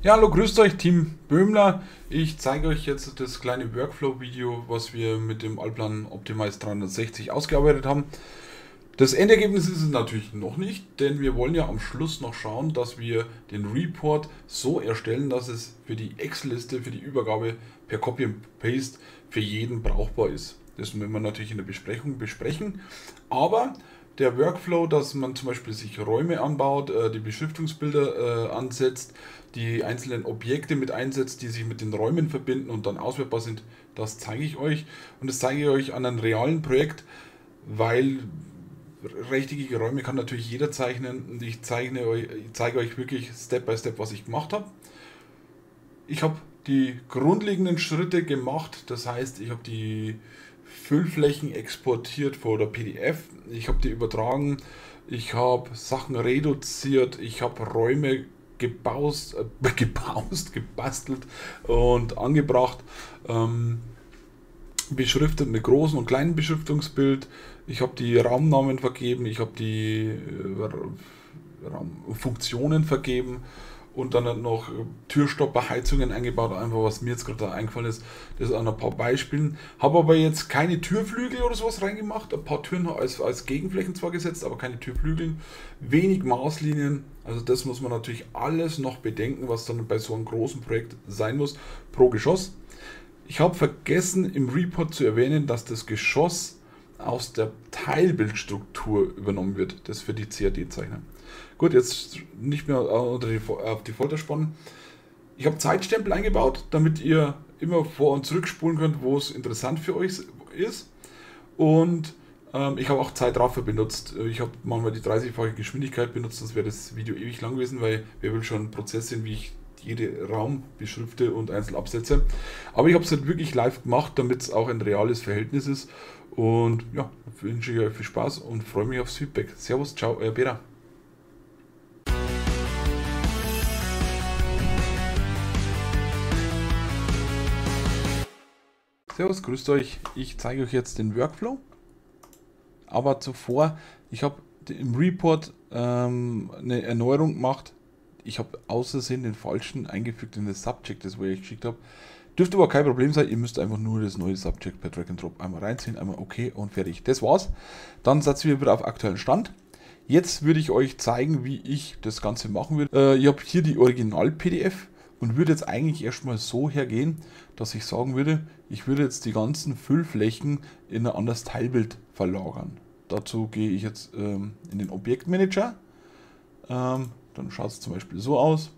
Ja, hallo, grüßt euch, Team Böhmler. Ich zeige euch jetzt das kleine Workflow-Video, was wir mit dem Allplan Optimize 360 ausgearbeitet haben. Das Endergebnis ist es natürlich noch nicht, denn wir wollen ja am Schluss noch schauen, dass wir den Report so erstellen, dass es für die Excel-Liste, für die Übergabe per Copy and Paste für jeden brauchbar ist. Das müssen wir natürlich in der Besprechung besprechen. Aber der Workflow, dass man zum Beispiel sich Räume anbaut, äh, die Beschriftungsbilder äh, ansetzt, die einzelnen Objekte mit einsetzt, die sich mit den Räumen verbinden und dann auswertbar sind, das zeige ich euch. Und das zeige ich euch an einem realen Projekt, weil rechteckige Räume kann natürlich jeder zeichnen und ich zeichne euch, ich zeige euch wirklich Step by Step, was ich gemacht habe. Ich habe die grundlegenden Schritte gemacht, das heißt, ich habe die Füllflächen exportiert vor der PDF. Ich habe die übertragen. Ich habe Sachen reduziert. Ich habe Räume gebaust, äh, gebaust, gebastelt und angebracht. Ähm, beschriftet mit großen und kleinen Beschriftungsbild. Ich habe die Raumnamen vergeben. Ich habe die äh, Funktionen vergeben und dann noch Türstopper, Heizungen eingebaut, einfach was mir jetzt gerade da eingefallen ist. Das an ein paar Beispielen. Habe aber jetzt keine Türflügel oder sowas reingemacht. Ein paar Türen als, als Gegenflächen zwar gesetzt, aber keine Türflügel. Wenig Maßlinien. Also das muss man natürlich alles noch bedenken, was dann bei so einem großen Projekt sein muss pro Geschoss. Ich habe vergessen im Report zu erwähnen, dass das Geschoss aus der Teilbildstruktur übernommen wird. Das für die CAD-Zeichner. Gut, jetzt nicht mehr unter die, auf die Folter spannen. Ich habe Zeitstempel eingebaut, damit ihr immer vor- und zurückspulen könnt, wo es interessant für euch ist. Und ähm, ich habe auch Zeitraffer benutzt. Ich habe manchmal die 30-fache Geschwindigkeit benutzt, sonst wäre das Video ewig lang gewesen, weil wer will schon einen Prozess sehen, wie ich jede Raum beschrifte und einzeln absetze. Aber ich habe es halt wirklich live gemacht, damit es auch ein reales Verhältnis ist. Und ja, wünsche ich euch viel Spaß und freue mich aufs Feedback. Servus, ciao, euer Bera. Servus, grüßt euch. Ich zeige euch jetzt den Workflow. Aber zuvor, ich habe im Report ähm, eine Erneuerung gemacht. Ich habe außersehen den falschen eingefügt in das Subject, das wo ich geschickt habe. Dürfte aber kein Problem sein, ihr müsst einfach nur das neue Subject per Drag and Drop einmal reinziehen, einmal okay und fertig. Das war's. Dann setzen wir wieder auf aktuellen Stand. Jetzt würde ich euch zeigen, wie ich das Ganze machen würde. Äh, ich habe hier die Original-PDF und würde jetzt eigentlich erstmal so hergehen, dass ich sagen würde, ich würde jetzt die ganzen Füllflächen in ein anderes Teilbild verlagern. Dazu gehe ich jetzt ähm, in den Objektmanager. Ähm, dann schaut es zum Beispiel so aus.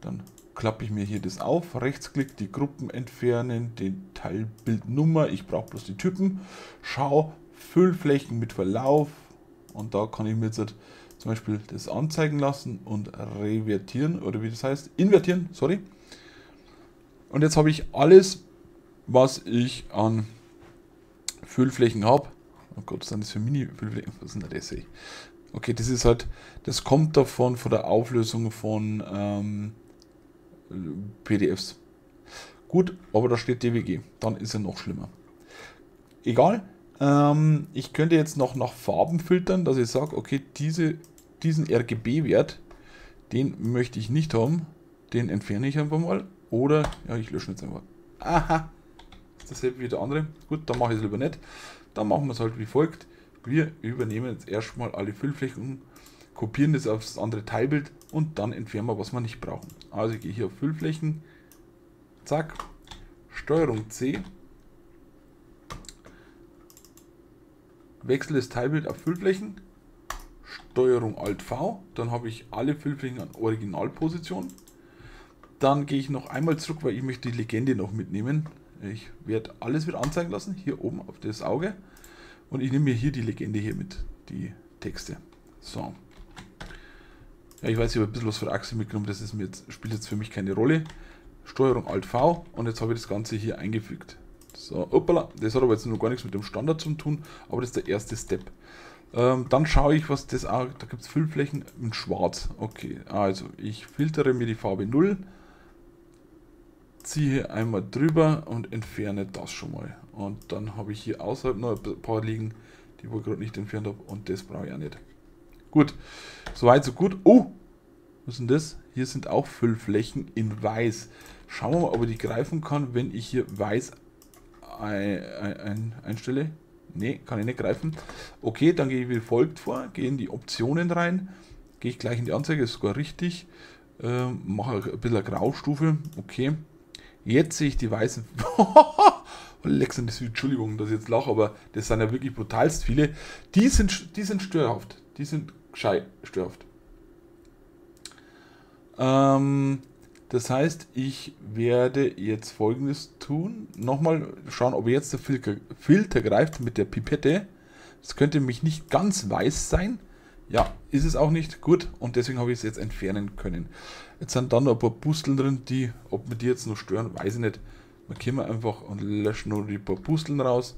Dann klappe ich mir hier das auf, Rechtsklick, die Gruppen entfernen, den Teilbildnummer, ich brauche bloß die Typen, schau, Füllflächen mit Verlauf und da kann ich mir jetzt zum Beispiel das anzeigen lassen und revertieren oder wie das heißt, invertieren, sorry. Und jetzt habe ich alles, was ich an Füllflächen habe. Oh Gott, was sind das für Mini-Füllflächen? Was sind das? Okay, das ist halt, das kommt davon, von der Auflösung von ähm, PDFs. Gut, aber da steht DWG, dann ist er noch schlimmer. Egal, ähm, ich könnte jetzt noch nach Farben filtern, dass ich sage, okay, diese, diesen RGB-Wert, den möchte ich nicht haben. Den entferne ich einfach mal. Oder, ja, ich lösche jetzt einfach. Aha, ist dasselbe wie der andere. Gut, dann mache ich es lieber nicht. Dann machen wir es halt wie folgt. Wir übernehmen jetzt erstmal alle Füllflächen, kopieren das auf das andere Teilbild und dann entfernen wir, was wir nicht brauchen. Also ich gehe hier auf Füllflächen, zack, Steuerung C, wechsle das Teilbild auf Füllflächen, Steuerung Alt V, dann habe ich alle Füllflächen an Originalposition. Dann gehe ich noch einmal zurück, weil ich möchte die Legende noch mitnehmen. Ich werde alles wieder anzeigen lassen, hier oben auf das Auge. Und ich nehme mir hier die Legende hier mit, die Texte. So. Ja, ich weiß, ich habe ein bisschen was für Achse mitgenommen, das ist mir jetzt, spielt jetzt für mich keine Rolle. Steuerung Alt V und jetzt habe ich das Ganze hier eingefügt. So, hoppala, das hat aber jetzt noch gar nichts mit dem Standard zu tun, aber das ist der erste Step. Ähm, dann schaue ich, was das auch, da gibt es Füllflächen in schwarz. Okay, also ich filtere mir die Farbe 0, ziehe einmal drüber und entferne das schon mal. Und dann habe ich hier außerhalb noch ein paar liegen, die ich gerade nicht entfernt habe und das brauche ich auch nicht. Gut, soweit so gut. Oh, Was ist denn das? Hier sind auch Füllflächen in weiß. Schauen wir mal, ob ich die greifen kann, wenn ich hier weiß ein, ein, einstelle. Ne, kann ich nicht greifen. Okay, dann gehe ich wie folgt vor. Gehe in die Optionen rein. Gehe ich gleich in die Anzeige, ist sogar richtig. Ähm, mache ein bisschen eine Graustufe. Okay. Jetzt sehe ich die weißen. Lex, Entschuldigung, dass ich jetzt lache, aber das sind ja wirklich brutalst viele. Die sind, die sind störhaft. Die sind gescheit störhaft. Ähm, das heißt, ich werde jetzt folgendes tun. Nochmal schauen, ob jetzt der Filter, Filter greift mit der Pipette. Das könnte nämlich nicht ganz weiß sein. Ja, ist es auch nicht. Gut, und deswegen habe ich es jetzt entfernen können. Jetzt sind dann noch ein paar Pusteln drin, die, ob mir die jetzt noch stören, weiß ich nicht. Markieren wir einfach und löschen nur die paar Pusteln raus.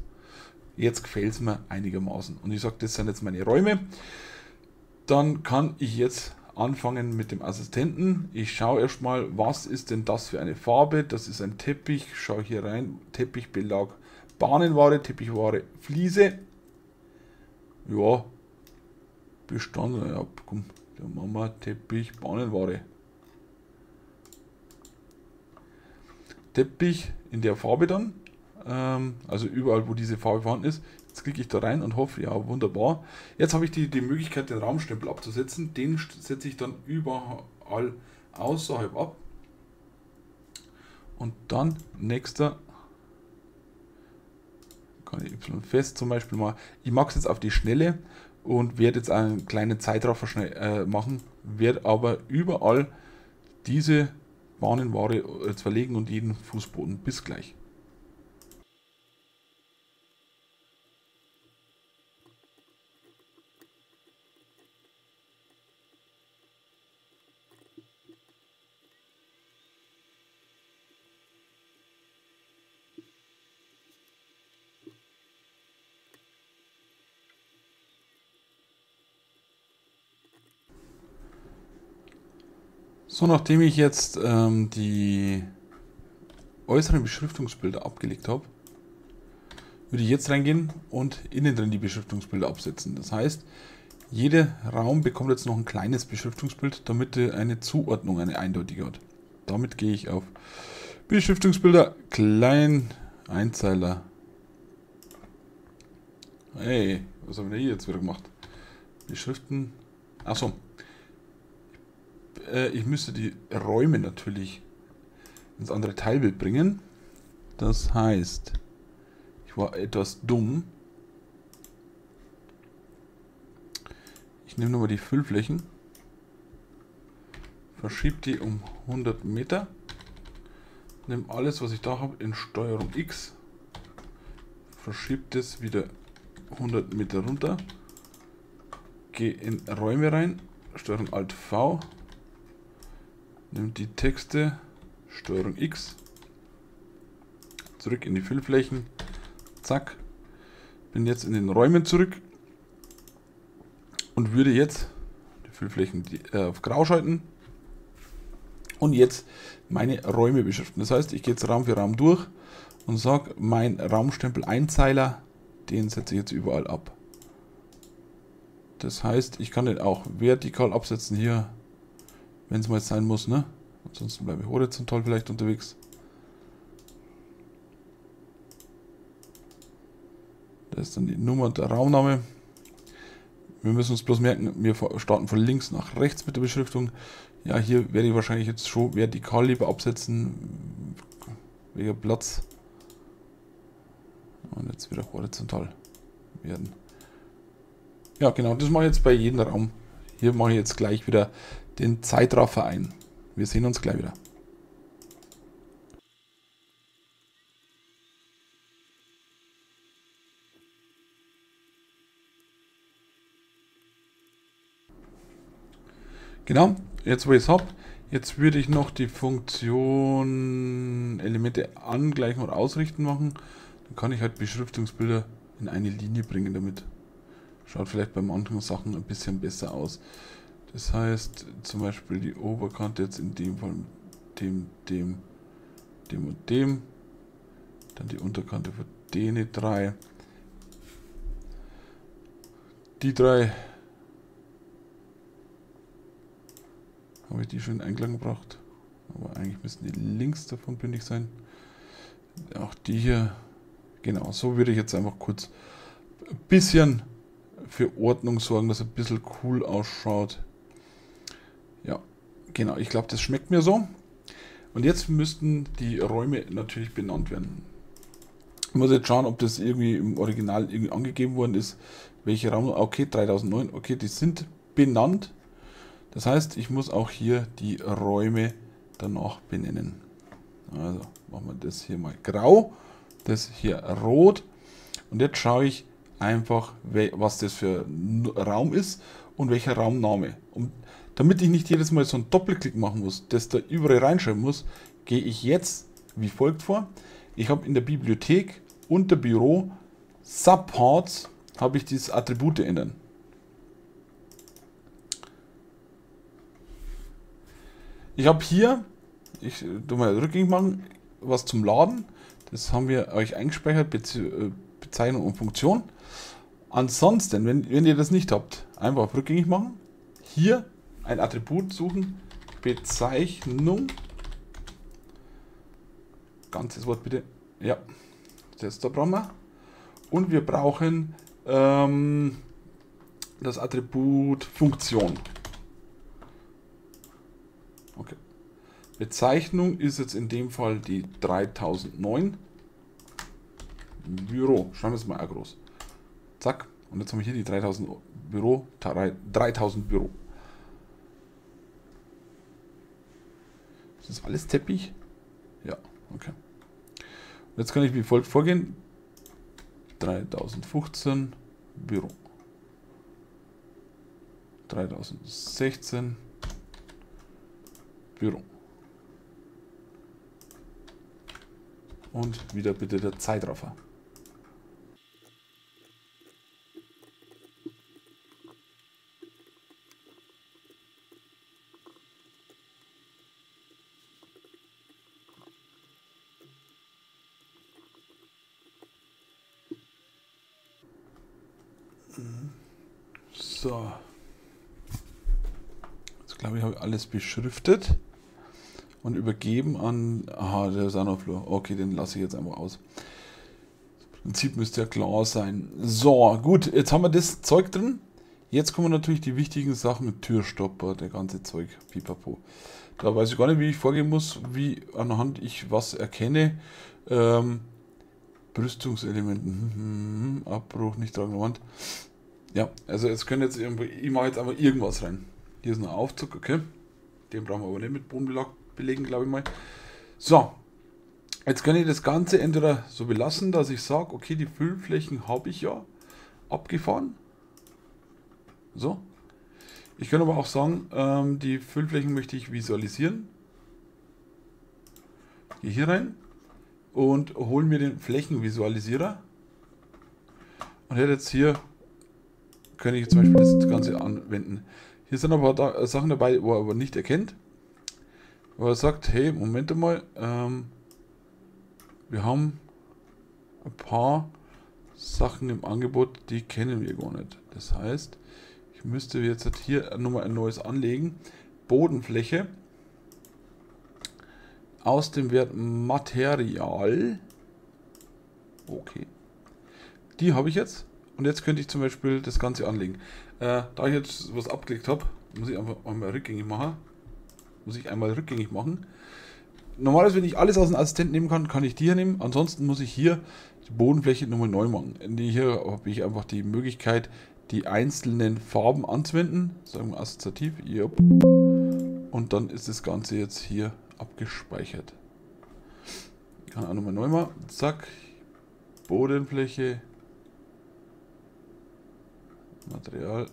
Jetzt gefällt es mir einigermaßen. Und ich sage, das sind jetzt meine Räume. Dann kann ich jetzt anfangen mit dem Assistenten. Ich schaue erstmal, was ist denn das für eine Farbe? Das ist ein Teppich. Schau hier rein. Teppichbelag Bahnenware, Teppichware Fliese. Ja, Bestand. Ja, komm, machen wir Teppich Bahnenware. Teppich in der Farbe dann. Ähm, also überall, wo diese Farbe vorhanden ist. Jetzt klicke ich da rein und hoffe, ja, wunderbar. Jetzt habe ich die, die Möglichkeit, den Raumstempel abzusetzen. Den setze ich dann überall außerhalb ab. Und dann nächster kann ich Y fest zum Beispiel mal. Ich mache es jetzt auf die Schnelle und werde jetzt einen kleinen Zeitraffer äh, machen, werde aber überall diese Bahnenware äh, verlegen und jeden Fußboden. Bis gleich. So, nachdem ich jetzt ähm, die äußeren Beschriftungsbilder abgelegt habe, würde ich jetzt reingehen und innen drin die Beschriftungsbilder absetzen. Das heißt, jeder Raum bekommt jetzt noch ein kleines Beschriftungsbild, damit eine Zuordnung, eine eindeutige hat. Damit gehe ich auf Beschriftungsbilder, klein, Einzeiler. Hey, was haben wir hier jetzt wieder gemacht? Beschriften. Achso, äh, ich müsste die Räume natürlich ins andere Teilbild bringen. Das heißt, ich war etwas dumm. Ich nehme nochmal die Füllflächen, verschiebe die um 100 Meter, nehme alles, was ich da habe, in Steuerung X, verschiebe das wieder 100 Meter runter, gehe in Räume rein, Steuerung Alt V, nimmt die Texte, Steuerung X, zurück in die Füllflächen, zack, bin jetzt in den Räumen zurück und würde jetzt die Füllflächen äh, auf Grau schalten und jetzt meine Räume beschriften. Das heißt, ich gehe jetzt Raum für Raum durch und sage, mein Raumstempel Einzeiler, den setze ich jetzt überall ab. Das heißt, ich kann den auch vertikal absetzen hier wenn es mal sein muss, ne? Ansonsten bleibe ich horizontal vielleicht unterwegs. Da ist dann die Nummer und der Raumname. Wir müssen uns bloß merken, wir starten von links nach rechts mit der Beschriftung. Ja, hier werde ich wahrscheinlich jetzt schon vertikal lieber absetzen, wegen Platz. Und jetzt wieder horizontal werden. Ja, genau, das mache ich jetzt bei jedem Raum. Hier mache ich jetzt gleich wieder den Zeitraffer ein. Wir sehen uns gleich wieder. Genau, jetzt wo ich es habe, jetzt würde ich noch die Funktion Elemente angleichen oder ausrichten machen. Dann kann ich halt Beschriftungsbilder in eine Linie bringen damit. Schaut vielleicht bei manchen Sachen ein bisschen besser aus. Das heißt zum Beispiel die Oberkante jetzt in dem Fall dem, dem, dem und dem. Dann die Unterkante für den drei. Die drei. Habe ich die schon in Einklang gebracht? Aber eigentlich müssten die links davon bündig sein. Auch die hier. Genau, so würde ich jetzt einfach kurz ein bisschen für Ordnung sorgen, dass es ein bisschen cool ausschaut. Ja, genau. Ich glaube, das schmeckt mir so. Und jetzt müssten die Räume natürlich benannt werden. Ich muss jetzt schauen, ob das irgendwie im Original irgendwie angegeben worden ist. Welche Raum? Okay, 3009. Okay, die sind benannt. Das heißt, ich muss auch hier die Räume danach benennen. Also machen wir das hier mal grau, das hier rot. Und jetzt schaue ich einfach, was das für Raum ist und welcher Raumname. Und damit ich nicht jedes Mal so einen Doppelklick machen muss, das da überall reinschreiben muss, gehe ich jetzt wie folgt vor. Ich habe in der Bibliothek unter Büro Subparts habe ich dieses Attribute ändern. Ich habe hier, ich tu mal rückgängig machen, was zum Laden. Das haben wir euch eingespeichert, äh, Bezeichnung und Funktion. Ansonsten, wenn, wenn ihr das nicht habt, einfach rückgängig machen. Hier ein Attribut suchen, Bezeichnung. Ganzes Wort bitte. Ja, das da brauchen wir. Und wir brauchen ähm, das Attribut Funktion. Okay. Bezeichnung ist jetzt in dem Fall die 3009. Büro. Schreiben wir es mal groß. Zack. Und jetzt haben wir hier die 3000 Büro. 3000 Büro. Ist das alles Teppich? Ja, okay. Und jetzt kann ich wie folgt vorgehen. 3015 Büro. 3016 Büro. Und wieder bitte der Zeitraffer. So. Jetzt glaube ich, habe ich alles beschriftet und übergeben an. Aha, der Sanoflor. Okay, den lasse ich jetzt einfach aus. Das Prinzip müsste ja klar sein. So, gut, jetzt haben wir das Zeug drin. Jetzt kommen natürlich die wichtigen Sachen mit Türstopper, der ganze Zeug, pipapo. Da weiß ich gar nicht, wie ich vorgehen muss, wie anhand ich was erkenne. Ähm, Brüstungselementen, hm, hm, hm, Abbruch, nicht tragende Wand. Ja, also jetzt können jetzt irgendwie, ich mache jetzt einfach irgendwas rein. Hier ist ein Aufzug, okay. Den brauchen wir aber nicht mit Bodenbelag belegen, glaube ich mal. So, jetzt kann ich das Ganze entweder so belassen, dass ich sage, okay, die Füllflächen habe ich ja abgefahren. So. Ich kann aber auch sagen, ähm, die Füllflächen möchte ich visualisieren. Gehe hier rein und hole mir den Flächenvisualisierer. Und hätte jetzt hier, kann ich zum Beispiel das Ganze anwenden. Hier sind aber da, Sachen dabei, wo er aber nicht erkennt wo er sagt, hey, Moment mal, ähm, wir haben ein paar Sachen im Angebot, die kennen wir gar nicht. Das heißt, ich müsste jetzt hier nochmal ein neues anlegen. Bodenfläche aus dem Wert Material. Okay. Die habe ich jetzt. Und jetzt könnte ich zum Beispiel das Ganze anlegen. Äh, da ich jetzt was abgelegt habe, muss ich einfach einmal rückgängig machen muss ich einmal rückgängig machen. Normalerweise, wenn ich alles aus dem Assistent nehmen kann, kann ich die hier nehmen. Ansonsten muss ich hier die Bodenfläche nochmal neu machen. Hier habe ich einfach die Möglichkeit, die einzelnen Farben anzuwenden. Sagen wir assoziativ. Yep. Und dann ist das Ganze jetzt hier abgespeichert. Ich kann auch nochmal neu machen. Zack. Bodenfläche. Material.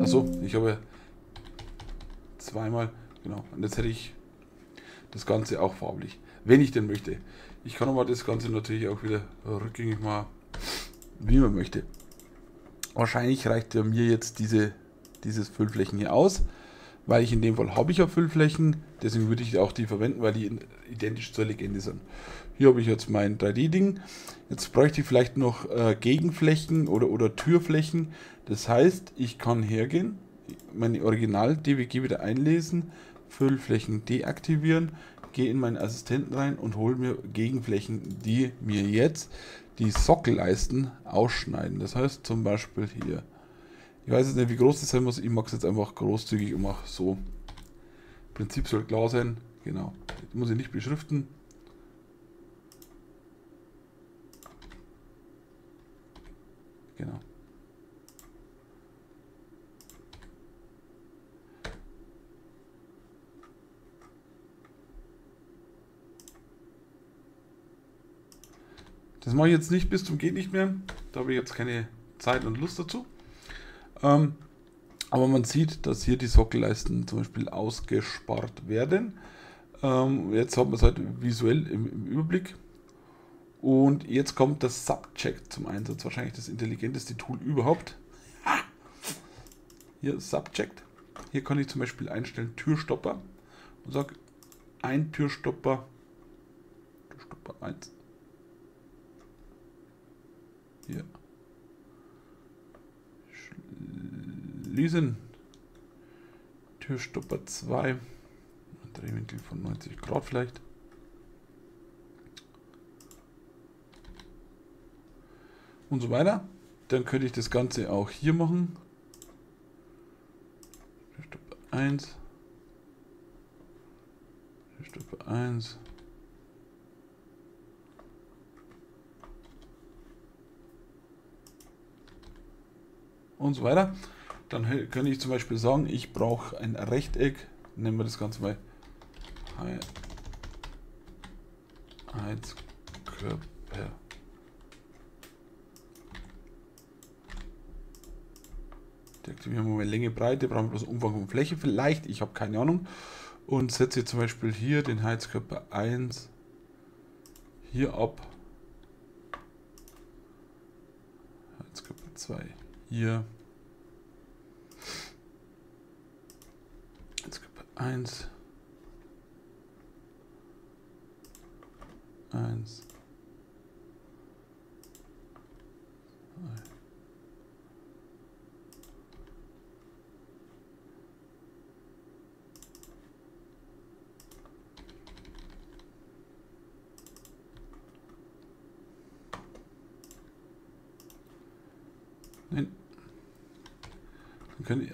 Achso, ich habe zweimal, genau. Und jetzt hätte ich das Ganze auch farblich, wenn ich denn möchte. Ich kann aber das Ganze natürlich auch wieder rückgängig mal, wie man möchte. Wahrscheinlich reicht ja mir jetzt diese, dieses Füllflächen hier aus. Weil ich in dem Fall habe ich ja Füllflächen, deswegen würde ich auch die verwenden, weil die identisch zur Legende sind. Hier habe ich jetzt mein 3D-Ding. Jetzt bräuchte ich vielleicht noch äh, Gegenflächen oder, oder Türflächen. Das heißt, ich kann hergehen, meine Original-DWG wieder einlesen, Füllflächen deaktivieren, gehe in meinen Assistenten rein und hole mir Gegenflächen, die mir jetzt die Sockelleisten ausschneiden. Das heißt zum Beispiel hier. Ich weiß jetzt nicht, wie groß das sein muss. Ich mache es jetzt einfach großzügig und mache so. Prinzip soll klar sein. Genau. Das muss ich nicht beschriften. Genau. Das mache ich jetzt nicht bis zum geht nicht mehr. Da habe ich jetzt keine Zeit und Lust dazu. Ähm, aber man sieht, dass hier die Sockelleisten zum Beispiel ausgespart werden. Ähm, jetzt hat man es halt visuell im, im, Überblick. Und jetzt kommt das Subject zum Einsatz. Wahrscheinlich das intelligenteste Tool überhaupt. Hier Subject. Hier kann ich zum Beispiel einstellen Türstopper und sage ein Türstopper, Türstopper 1, hier. Schließen. Türstopper 2. Drehwinkel von 90 Grad vielleicht. Und so weiter. Dann könnte ich das Ganze auch hier machen. Türstopper 1. Türstopper 1. und so weiter. Dann kann ich zum Beispiel sagen, ich brauche ein Rechteck, nennen wir das Ganze mal Heizkörper. Deaktivieren wir mal Länge, Breite, brauchen wir bloß Umfang und Fläche vielleicht, ich habe keine Ahnung. Und setze zum Beispiel hier den Heizkörper 1 hier ab. Heizkörper 2 hier. Jetzt gibt es eins. Eins.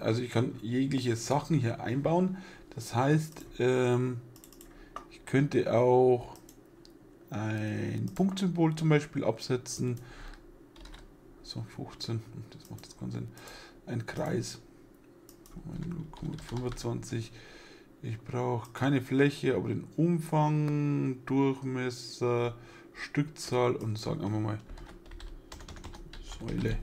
Also ich kann jegliche Sachen hier einbauen. Das heißt, ähm, ich könnte auch ein Punktsymbol zum Beispiel absetzen. So, 15, das macht das Ganze ein Kreis. 25. Ich brauche keine Fläche, aber den Umfang, Durchmesser, Stückzahl und sagen wir mal Säule.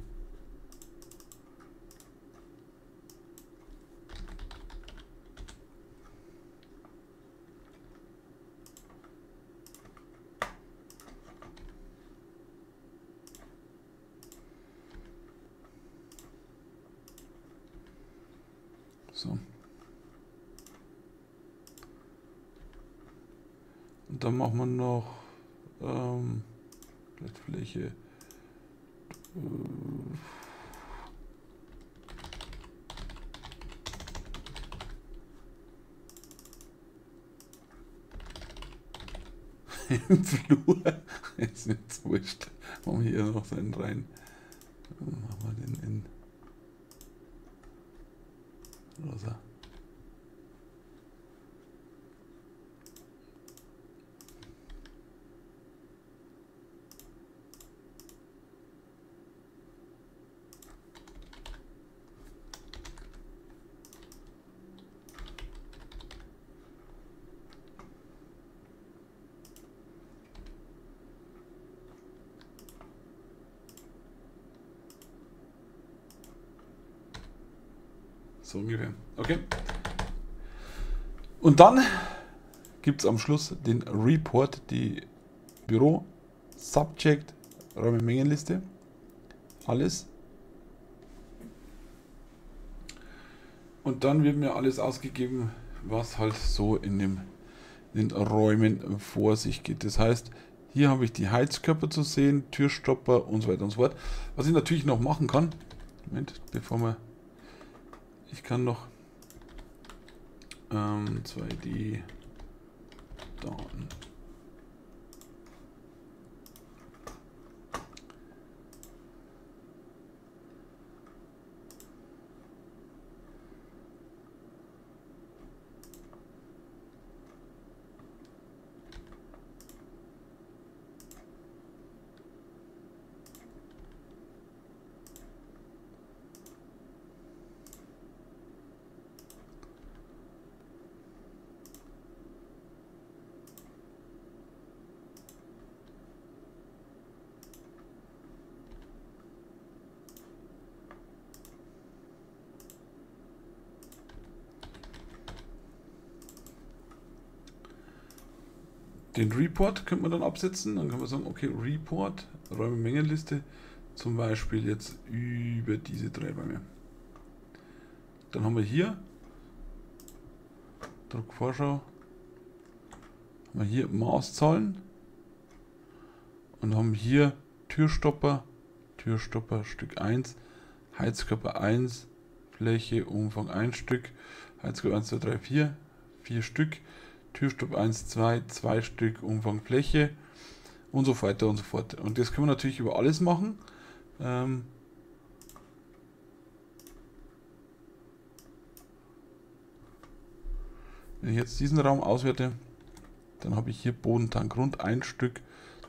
So. Und dann machen wir noch ähm, Fläche. Im Flur. Ist jetzt wurscht. Machen wir hier noch seinen rein. Machen wir den in. 老子。So ungefähr. Okay. Und dann gibt es am Schluss den Report, die Büro, Subject, Räume-Mengenliste, alles. Und dann wird mir alles ausgegeben, was halt so in, dem, in den Räumen vor sich geht. Das heißt, hier habe ich die Heizkörper zu sehen, Türstopper und so weiter und so fort. Was ich natürlich noch machen kann, Moment, bevor wir, ich kann noch ähm, 2D Den Report könnte man dann absetzen. Dann kann man sagen, okay, Report, Räume-Mengenliste, zum Beispiel jetzt über diese drei Räume. Dann haben wir hier Druckvorschau, haben wir hier Maßzahlen und haben hier Türstopper, Türstopper Stück 1, Heizkörper 1, Fläche, Umfang 1 Stück, Heizkörper 1, 2, 3, 4, 4 Stück, Türstopp 1, 2, 2 Stück Umfang Fläche und so weiter und so fort. Und das können wir natürlich über alles machen. Ähm Wenn ich jetzt diesen Raum auswerte, dann habe ich hier Bodentank rund ein Stück,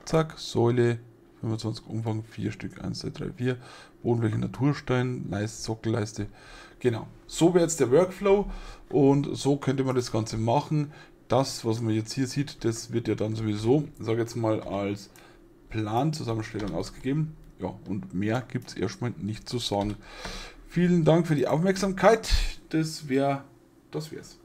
zack, Säule 25 Umfang, 4 Stück, 1, 2, 3, 4, Bodenfläche Naturstein, Leiste, Sockelleiste. Genau, so wäre jetzt der Workflow und so könnte man das Ganze machen das, was man jetzt hier sieht, das wird ja dann sowieso, sage jetzt mal, als Planzusammenstellung ausgegeben. Ja, und mehr gibt es erstmal nicht zu sagen. Vielen Dank für die Aufmerksamkeit. Das wäre, das wär's.